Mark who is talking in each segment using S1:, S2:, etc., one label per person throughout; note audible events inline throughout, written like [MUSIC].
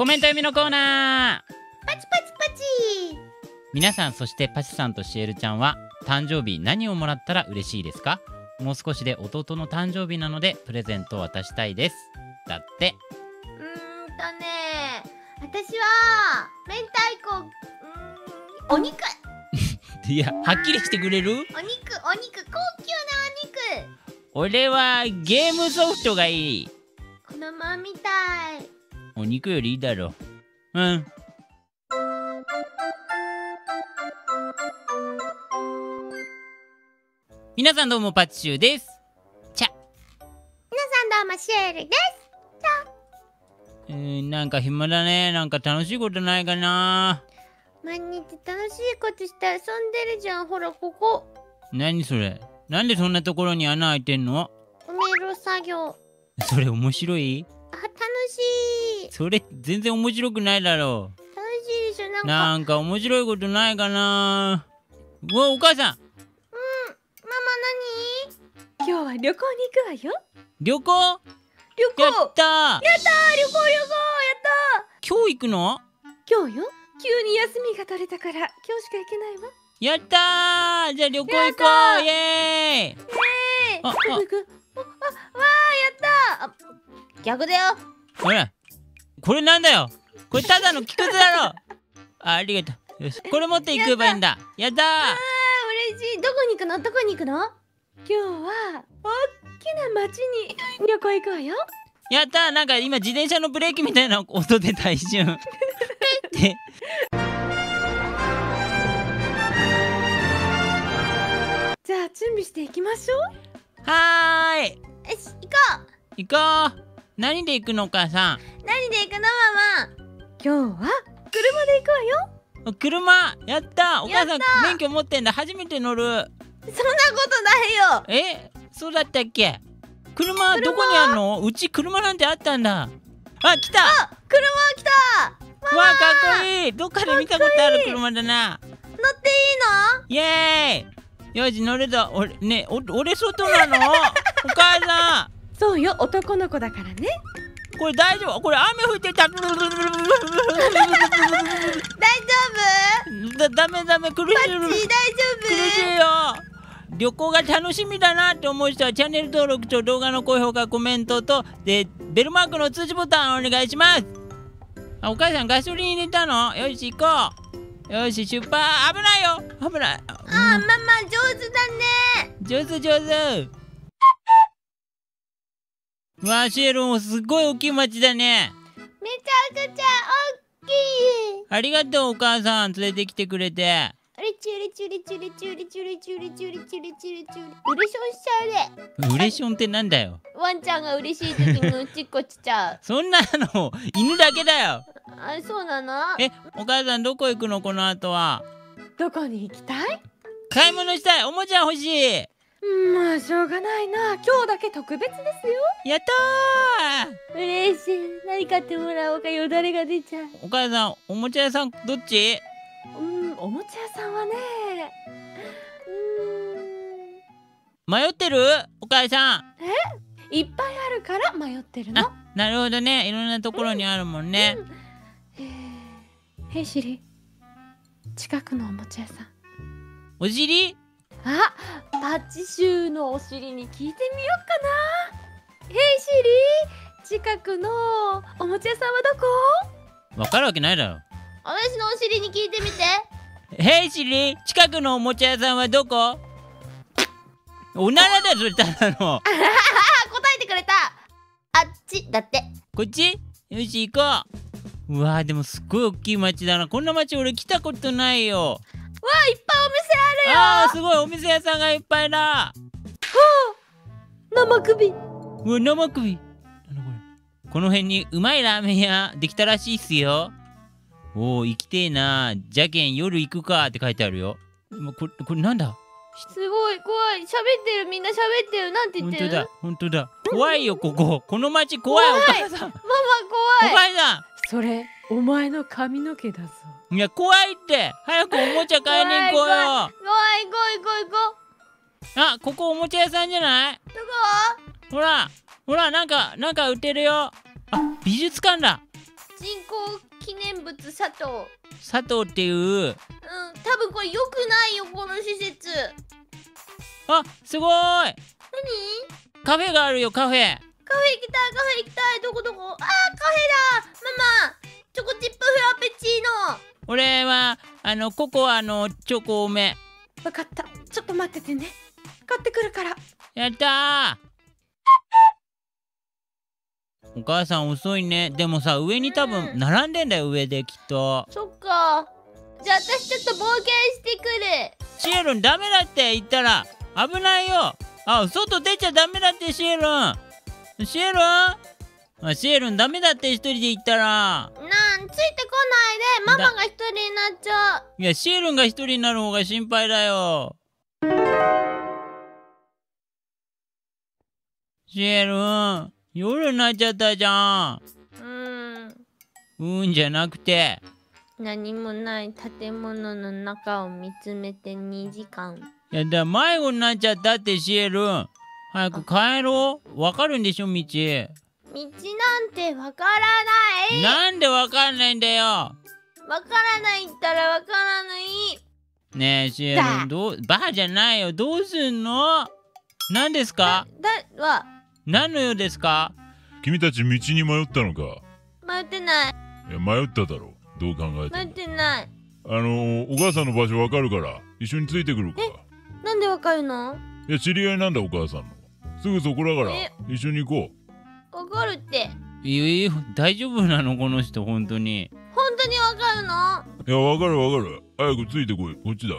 S1: コメント読みのコーナー
S2: パチパチパチ
S1: 皆さんそしてパチさんとシエルちゃんは誕生日何をもらったら嬉しいですかもう少しで弟の誕生日なのでプレゼントを渡したいですだって
S2: うーんとね私は明太子お肉。[LAUGHS]
S1: いやはっきりしてくれる？
S2: お肉お肉高級なお肉。
S1: 俺はゲームソフトがいい。
S2: このままみたい
S1: お肉よりいいだろ。ううん。皆さんどうもパッチシューです。
S2: 皆さんどうもシエルです。
S1: えー、なんか暇だね。なんか楽しいことないかな。
S2: 毎日楽しいことして遊んでるじゃんほらここ。
S1: 何それ。なんでそんなところに穴開いてんの？
S2: 埋める作業。
S1: それ面白い？
S2: あ楽しい。
S1: それ全然面白くないだろ。
S2: 楽しいでしょ。なん
S1: う
S2: か。
S1: なんか面白いことないかな。うわお母さん。
S2: ママ何？今日は旅行に行くわよ。
S1: 旅行？
S2: 旅
S1: やった。ー
S2: やった。ー旅行旅行。やった。
S1: 今日行くの？
S2: ー今日よ。急に休みが取れたから今日しか行けないわ。
S1: やったー。じゃあ旅行行こう。イエーイ。
S2: えー、
S1: あ
S2: どこ行くああわーやった。ーあ逆だよ
S1: ほらこれなんだよ。これただの木くずだろ。あありがとう。よし。これ持って行けばいいんだやったー。
S2: 嬉しい。どこに行くの？どこに行くの？今日は大きな町に。旅行行くわよ。
S1: やったー。なんか今自転車のブレーキみたいな音出た一瞬で。
S2: じゃあ準備していきましょう。
S1: はーい。
S2: よし行こ
S1: 行こう何で行くのお母さ
S2: う何で行くのママ。今日は車で行くわよ。
S1: ん車やった。お母さん免許持ってんだ。初めて乗る。
S2: そんなことないよ。
S1: えそうだったっけ？車どこにあるの？うち車なんてあったんだ。あ来た。
S2: あ車来た。
S1: わあかっこいい。どっかで見たことある車だな。
S2: 乗っていいの？
S1: イエーイ。よし乗れた俺ねお俺外なの？お母さ
S2: そうよ男の子だからね。
S1: んこれ大丈夫？これ雨降ってた。
S2: 大丈夫？[LAUGHS]
S1: だダメダメ。苦しい。
S2: 大丈
S1: 苦しいよ。旅行が楽しみだなって思う人はチャンネル登録と動画の高評価コメントとでベルマークの通知ボタンお願いします。あお母さんガソリン入れたの？よし行こう。よし出発。危ないよ。危ない。
S2: 夫あーママ上手だね。
S1: 上手上手わあシエルもすっごい大きい町だね。
S2: めちゃくちゃ大きい。
S1: ありがとうお母さん。連れてきてくれて。
S2: あれチュリチュリチュリチュリチュリチュリチュリチュリチュリチュリウレションしちゃうね
S1: ウレションってなんだよ
S2: ワンちゃんが嬉しい時にうちっこちちゃう
S1: そんなの犬だけだよ
S2: あそうなの
S1: えお母さんどこ行くのこの後は
S2: どこに行きたい
S1: 買い物したいおもちゃ欲しい
S2: まあしょうがないな。今日だけ特別ですよ。
S1: やった
S2: 嬉しい。何買ってもらおうかよだれが出ちゃう。
S1: ーお母さんおもちゃ屋さんどっち？
S2: うんおもちゃ屋さんはね。う
S1: 迷ってる？お母さん。
S2: ーんいっぱいあるから迷ってるの？
S1: あなるほどね。いろんなところにあるもんね、
S2: へえへいシリ？近くのおもちゃ屋さん。
S1: お尻？
S2: あパッチシューのお尻に聞いてみようかな。へいシリ近くのおもちゃ屋さんはどこ？
S1: わかるわけないだろ。
S2: 私のお尻に聞いてみて。
S1: ヘイシリ近くのおもちゃ屋さんはどこ？おならだよそれただの。
S2: あ [LAUGHS] 答えてくれた。あっちだって。
S1: こっち？よし行こう。うわーでもすっごい大きい町だな。こんな町俺来たことないよ
S2: いっぱいお店あるよ。
S1: あーすごいお店屋さんがいっぱいだ。
S2: 生首。
S1: うわ生首。なんだこれこの辺にうまいラーメン屋できたらしいっすよ。おお行きてえな。じゃけん夜行くかって書いてあるよ。もうこれこれなんだ？
S2: すごい怖い。喋ってるみんな喋ってる。なんて言ってる？
S1: 本当だ本当だ。怖いよここ。この町怖いお母さん。お
S2: ママ怖い。
S1: 母さ
S2: それお前の髪の毛だぞ。
S1: んいや怖いって。早くおもちゃ買いに行こうよ。
S2: 怖い怖い行こう行こう行こ
S1: あここおもちゃ屋さんじゃない？う
S2: どこ？
S1: ほらほらなんかなんか売ってるよ。あ美術館だ。
S2: 人工記念物佐藤。
S1: 佐藤っていう？
S2: うん多分これ良くないよこの施設。
S1: あすごーい。
S2: 何？
S1: カフェがあるよカフェ。
S2: カフェ行きたいカフェ行きたい。どこどこ？あーカフェだ。ママチョコチップフラペチーノ
S1: 俺はあのココアのチョコ多め
S2: わかった。ちょっと待っててね。買ってくるから。
S1: やったー。お母さん遅いね。でもさ上に多分並んでんだよ上できっと。
S2: そっか。じゃあ私ちょっと冒険してくる。
S1: シエルンダメだって言ったら危ないよ。あ外出ちゃダメだってシエルン。シエルン？あシエルンダメだって一人で行ったら。
S2: なんついてこないでママが一人になっちゃう。
S1: いやシエルンが一人になる方が心配だよ。シエルン夜になっちゃったじゃん。
S2: うん。
S1: うんじゃなくて。
S2: 何もない建物の中を見つめて2時間。
S1: いやだ迷子になっちゃったってシエルン。早く帰ろう。わかるんでしょ道
S2: 道なんてわからない。
S1: なんでわかんないんだよ。
S2: わからないったらわからない。
S1: ねえシエルンどうバーじゃないよ。どうすんの？何ですか？
S2: だは
S1: 何の用ですか？
S3: 君たち道に迷ったのか？
S2: 迷ってない。
S3: いや迷っただろ。うどう考えて
S2: 迷っ
S3: も
S2: てない。
S3: あのー、お母さんの場所わかるから一緒についてくるか。
S2: なんでわかるの？
S3: いや知り合いなんだお母さんの。すぐそこだから
S2: え？
S3: 一緒に行こ
S2: わかるって。
S1: いや大丈夫なのこの人本当に。
S2: 本当にわかるの？
S3: ういやわかるわかる。早くついてこい。こっちだ。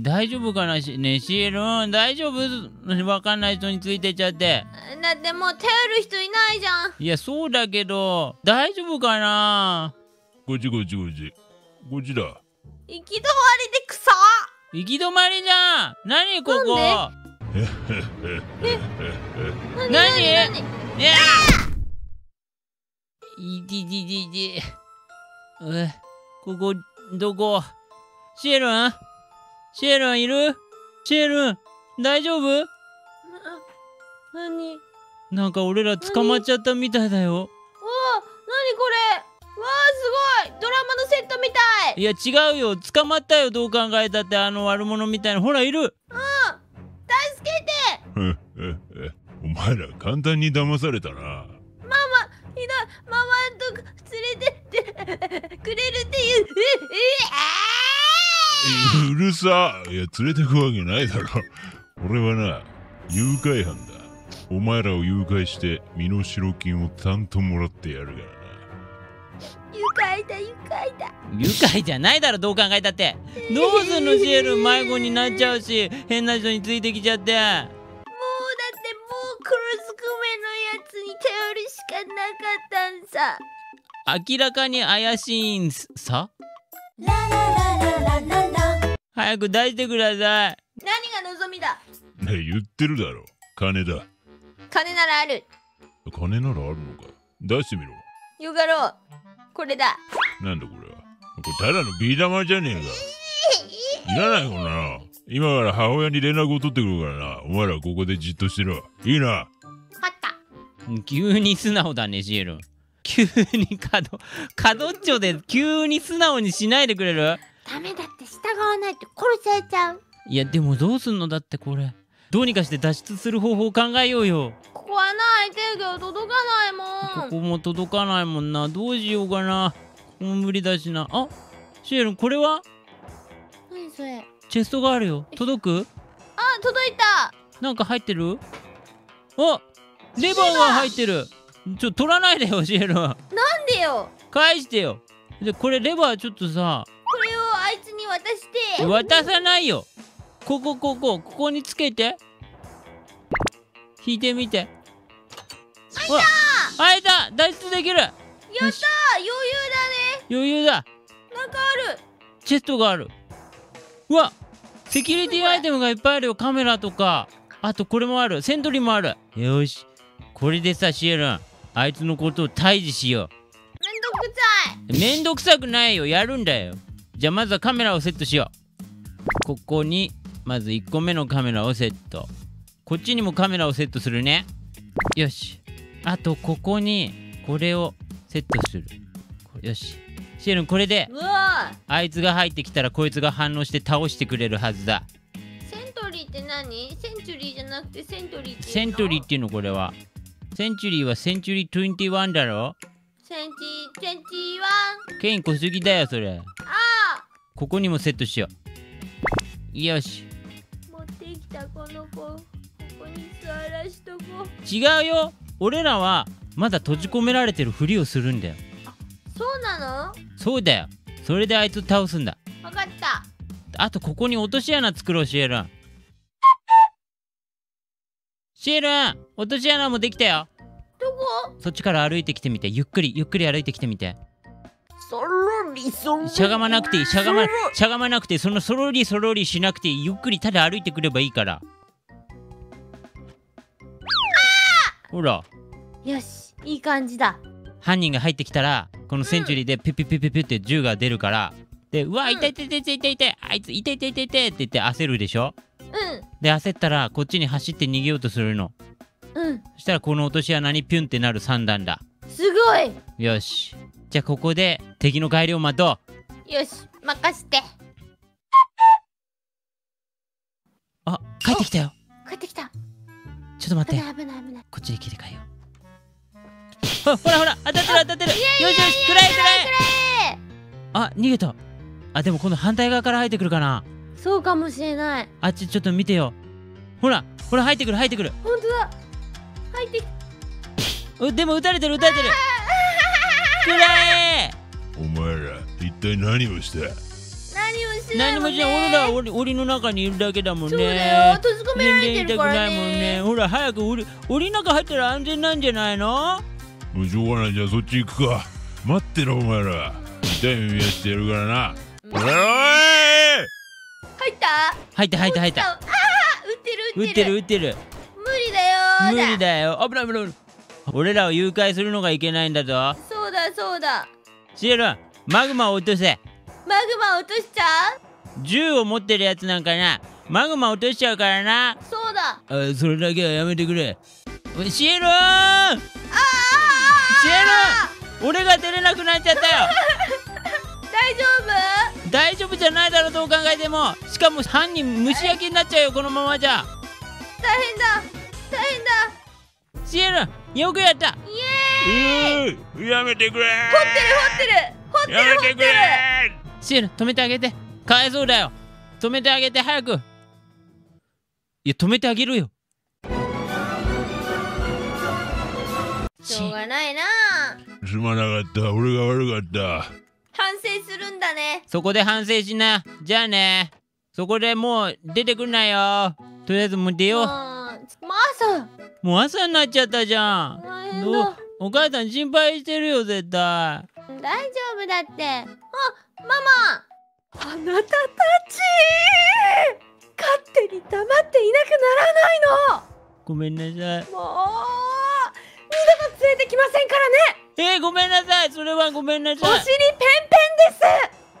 S1: 大丈夫かな？しねえシエル？ン大丈夫。わかんない人についてっちゃって。
S2: だってもう頼る人いないじゃん。
S1: いやそうだけど大丈夫かな？
S3: こっちこっちこっち。こっちだ。
S2: 行き止まりで草
S1: 行き止まりじゃん。何ここ？
S2: 何？
S1: 何？
S2: 何
S1: いやいじじじじえここどこ？シエルン？シエルンいる？シエルン大丈夫？
S2: な何？
S1: なんか俺ら捕まっちゃったみたいだよ。
S2: わあ何これ？わあすごい！ドラマのセットみたい！
S1: いや違うよ。捕まったよどう考えたって。あの悪者みたいな。ほらいる。
S2: 助けて [LAUGHS]
S3: お前ら簡単に騙されたな。
S2: ひどいママんとこ連れてってくれるっていう。う
S3: るさい。や連れてくわけないだろ。俺はな誘拐犯だ。お前らを誘拐して身代金をちゃんともらってやるからな。
S2: 愉快だ愉快だ。
S1: 愉快じゃないだろどう考えたって。どうすんのシエル。ン迷子になっちゃうし変な人についてきちゃって
S2: さ。
S1: 明らかに怪しいんすさ早く出してください。
S2: 何が望みだ？
S3: ねえ言ってるだろ。金だ。
S2: 金ならある。
S3: 金ならあるのか。出してみろ。
S2: よかろう。これだ。
S3: なんだこれは。これただのビー玉じゃねえか。いらないこんな。の今から母親に連絡を取ってくるからな。お前らここでじっとしてろ。いいな。
S2: わかった。
S1: 急に素直だねシエル。ン急に角角っちょで急に素直にしないでくれる？
S2: ダメだって従わないと殺されちゃう。
S1: いやでもどうすんのだってこれ。どうにかして脱出する方法を考えようよ。
S2: ここはな開いてるけど届かないもん。
S1: ここも届かないもんな。どうしようかな。ここも無理だしな。あシエルンこれは？
S2: 何それ？
S1: チェストがあるよ。届く？
S2: あ届いた。
S1: なんか入ってる？あレバーが入ってるちょ取らないでよシエルン
S2: なんでよ？
S1: 返してよ。でこれレバーちょっとさ。
S2: これをあいつに渡して。
S1: 渡さないよ。ここここここにつけて。引いてみて。ほら開いた！脱出できる。
S2: やった！ー余裕
S1: 余裕だ。
S2: だねなんかある。
S1: チェストがある。うわ！セキュリティアイテムがいっぱいあるよ。カメラとか。あとこれもある。セントリーもある。よし。これでさシエルンあいつのことを退治しよ
S2: めんどくさい。う
S1: めんどくさくないよ。やるんだよ。じゃあまずはカメラをセットしよう。ここにまず1個目のカメラをセット。こっちにもカメラをセットするね。よし。あとここにこれをセットする。よし。シエルンこれで
S2: うわ
S1: あいつが入ってきたらこいつが反応して倒してくれるはずだ。
S2: セントリーって何？センチュリーじゃなくてセントリーって
S1: セントリーっていうのこれはセンチュリーはセンチュリー21だろ？
S2: センチセンチワン。
S1: ケイン小すぎだよそれ。
S2: あ
S1: ここにもセットしよう。よし。
S2: ー持ってきたこの子。ここに座らしとこう。
S1: 違うよ。俺らはまだ閉じ込められてるふりをするんだよ。
S2: そうなの？
S1: そうだよ。それであいつ倒すんだ。
S2: わかった。
S1: あとここに落とし穴作ろうシエルンシエルン落とし穴もできたよ。
S2: どこ？
S1: そっちから歩いてきてみて。ゆっくりゆっくり歩いてきてみて。
S2: そろりそろ。り
S1: しゃがまなくていい。しゃがましゃがまなくてそのそろりそろりしなくていい。ゆっくりただ歩いてくればいいから。ほら。
S2: よしいい感じだ。
S1: 犯人が入ってきたらこのセンチュリーでピュピュピュピュピュって銃が出るから。でうわ痛い痛い痛い痛い痛い。あいつ痛い痛い痛い痛いって言って焦るでしょ？
S2: う
S1: で焦ったらこっちに走って逃げようとするの。
S2: んうん。
S1: そしたらこの落とし穴にピュンってなる三段だ。
S2: すごい。
S1: よし。じゃあここで敵の帰りを待とう。
S2: よし。任して。
S1: あ帰ってきたよ。
S2: 帰ってきた。
S1: ちょっと待って。
S2: 危ない危ない
S1: こっちで切り替えよう。ほほらほら当たってる当たってる。よしよしくらえくらえあ逃げた。あでも今度反対側から入ってくるかな
S2: そうかもしれない。
S1: あっちちょっと見てよ。ほらほら入ってくる入ってくる。
S2: 本当だ。入って [LAUGHS]
S1: でも撃たれてる撃たれてる。くらえ
S3: お前ら一体何をした
S2: 何をしてない
S1: 何もしない。俺らは檻檻の中にいるだけだもんね。
S2: そうだよ。閉じ込められて
S1: 全然
S2: るから
S1: 痛くないもんね。
S2: ね
S1: ほら早く檻檻の中入ったら安全なんじゃないの？
S3: もうしょうがない。じゃあそっち行くか。待ってろお前ら。痛い目見やしてやるからな。おい
S2: 入った？
S1: 入った入った入った。
S2: ああ撃ってる撃っ
S1: てて
S2: る
S1: る撃ってる。
S2: 無理だよ
S1: 無理だよ。危ない危ない。俺らを誘拐するのがいけないんだぞ。
S2: そうだそうだ。
S1: シエルマグマを落とせ。
S2: マグマ落としちゃう？
S1: 銃を持ってるやつなんかな。マグマ落としちゃうからな。
S2: そうだ。
S1: あそれだけはやめてくれ。シエル！シエル！ン俺が出れなくなっちゃったよ。[LAUGHS]
S2: 大丈
S1: 大丈夫じゃないだろどう考えてもしかも犯人蒸し焼きになっちゃうよこのままじゃ。
S2: 夫大変だ。大変だ。
S1: シエルンよくやった。
S2: イエーイ。
S3: やめてくれ。
S2: 掘ってる掘ってる。掘ってる掘ってる。
S1: シエル止めてあげて。かわいそうだよ。止めてあげて早く。いや止めてあげるよ。
S2: しょうがないな。
S3: すまなかった。俺が悪かった。
S2: 反省するんだね。
S1: そこで反省しな。じゃあねそこでもう出てくんなよ。とりあえずもう出よう。
S2: うんまさ
S1: もう朝になっちゃったじゃん。
S2: 大変
S1: どう？
S2: だ
S1: お母さん心配してるよ絶対。
S2: 大丈夫だって。あママ。あなたたち。勝手に黙っていなくならないの。
S1: ごめんなさい。
S2: もう二度と連れてきませんからね。
S1: えー、ごめんなさい。それはごめんな
S2: お
S1: さい。
S2: 尻ペンペンです。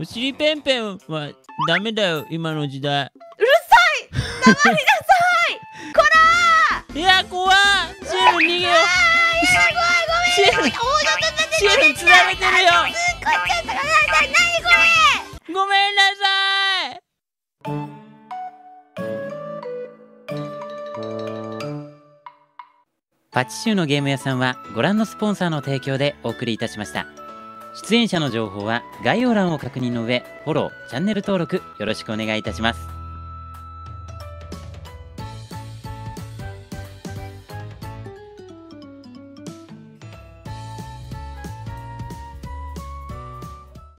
S1: お尻ペンペンはダメだよ今の時代。
S2: うるさい！黙りなさい！[LAUGHS] こら
S1: いや怖い！シエル逃げよ
S2: いやごめんごめんおーだだだだ
S1: シエルつられてるよ。
S2: すっごいち
S1: ごめんなさい。パチシューのゲーム屋さんはご覧のスポンサーの提供でお送りいたしました出演者の情報は概要欄を確認の上フォローチャンネル登録よろしくお願いいたします